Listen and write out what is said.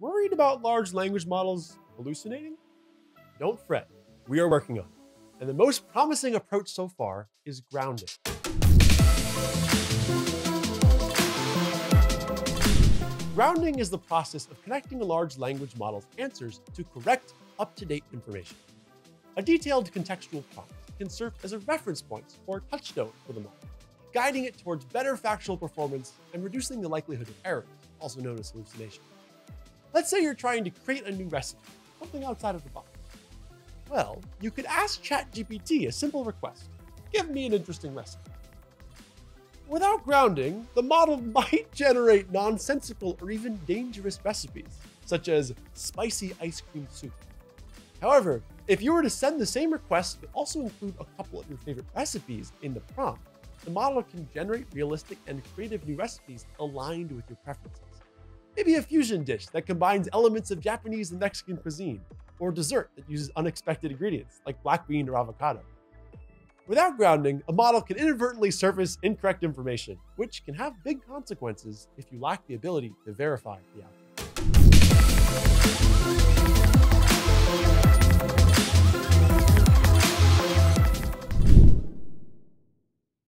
Worried about large language models hallucinating? Don't fret, we are working on it. And the most promising approach so far is grounding. Grounding is the process of connecting a large language model's answers to correct, up-to-date information. A detailed contextual prompt can serve as a reference point or touchstone for the model, guiding it towards better factual performance and reducing the likelihood of errors, also known as hallucination. Let's say you're trying to create a new recipe, something outside of the box. Well, you could ask ChatGPT a simple request. Give me an interesting recipe. Without grounding, the model might generate nonsensical or even dangerous recipes, such as spicy ice cream soup. However, if you were to send the same request but also include a couple of your favorite recipes in the prompt, the model can generate realistic and creative new recipes aligned with your preferences. Maybe a fusion dish that combines elements of Japanese and Mexican cuisine, or dessert that uses unexpected ingredients like black bean or avocado. Without grounding, a model can inadvertently surface incorrect information, which can have big consequences if you lack the ability to verify the outcome.